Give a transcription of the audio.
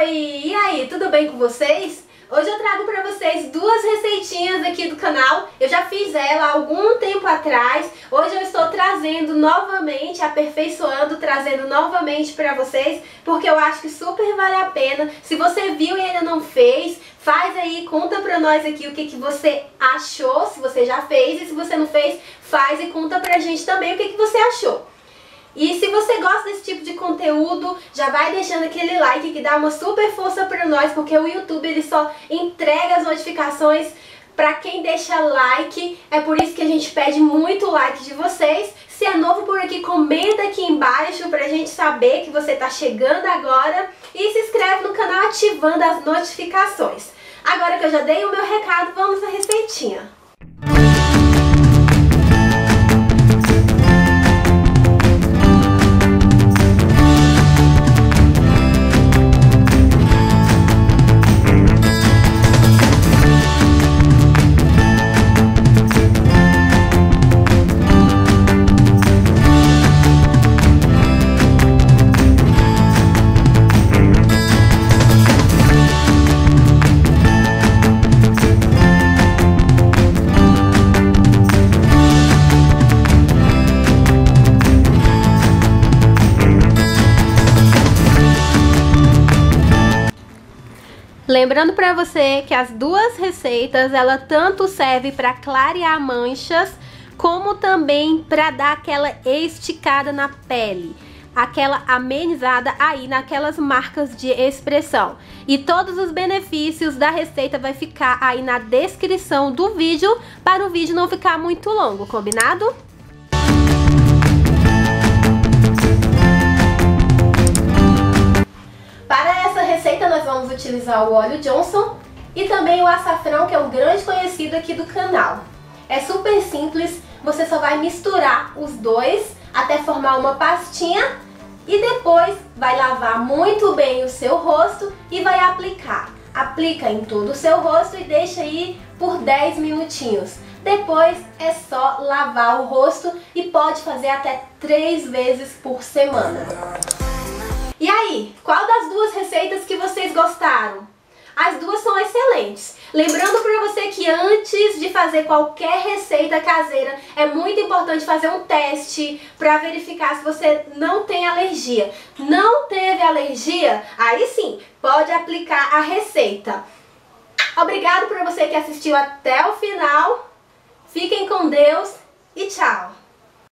Oi! E aí, tudo bem com vocês? Hoje eu trago para vocês duas receitinhas aqui do canal. Eu já fiz ela algum tempo atrás. Hoje eu estou trazendo novamente, aperfeiçoando, trazendo novamente para vocês, porque eu acho que super vale a pena. Se você viu e ainda não fez, faz aí, conta pra nós aqui o que, que você achou, se você já fez, e se você não fez, faz e conta pra gente também o que, que você achou. E se você gosta desse tipo de conteúdo, já vai deixando aquele like que dá uma super força para nós, porque o YouTube ele só entrega as notificações para quem deixa like. É por isso que a gente pede muito like de vocês. Se é novo por aqui, comenta aqui embaixo pra gente saber que você tá chegando agora. E se inscreve no canal ativando as notificações. Agora que eu já dei o meu recado, vamos à receitinha. Lembrando para você que as duas receitas, ela tanto serve para clarear manchas, como também para dar aquela esticada na pele, aquela amenizada aí naquelas marcas de expressão. E todos os benefícios da receita vai ficar aí na descrição do vídeo, para o vídeo não ficar muito longo, combinado? Vamos utilizar o óleo Johnson e também o açafrão, que é um grande conhecido aqui do canal. É super simples, você só vai misturar os dois até formar uma pastinha e depois vai lavar muito bem o seu rosto e vai aplicar. Aplica em todo o seu rosto e deixa aí por 10 minutinhos. Depois é só lavar o rosto e pode fazer até 3 vezes por semana. E aí, qual das duas receitas que vocês gostaram? As duas são excelentes. Lembrando para você que antes de fazer qualquer receita caseira, é muito importante fazer um teste para verificar se você não tem alergia. Não teve alergia? Aí sim, pode aplicar a receita. Obrigado por você que assistiu até o final. Fiquem com Deus e tchau!